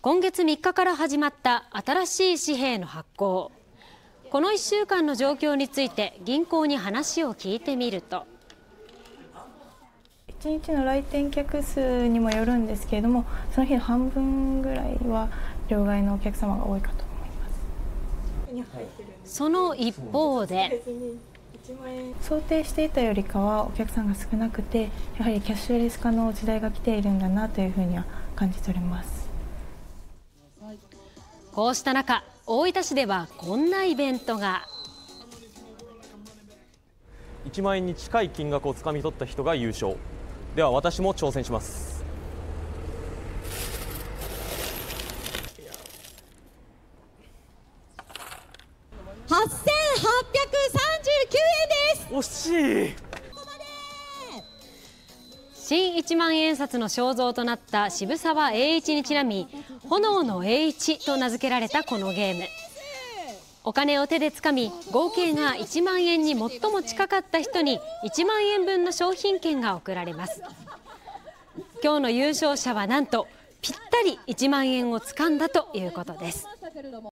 今月3日から始まった新しい紙幣の発行。この1週間の状況について銀行に話を聞いてみると。1日の来店客数にもよるんですけれどもその日の半分ぐらいは両替のお客様が多いかと思います。その一方で想定していたよりかはお客さんが少なくてやはりキャッシュレス化の時代が来ているんだなというふうには感じておりますこうした中大分市ではこんなイベントが。1万円に近い金額をつかみ取った人が優勝。では私も挑戦します。8839円です。惜しい新1万円札の肖像となった渋沢栄一にちなみ炎の栄一と名付けられたこのゲーム。お金を手でつかみ合計が1万円に最も近かった人に1万円分の商品券が贈られます。今日の優勝者はなんとぴったり1万円をつかんだということです。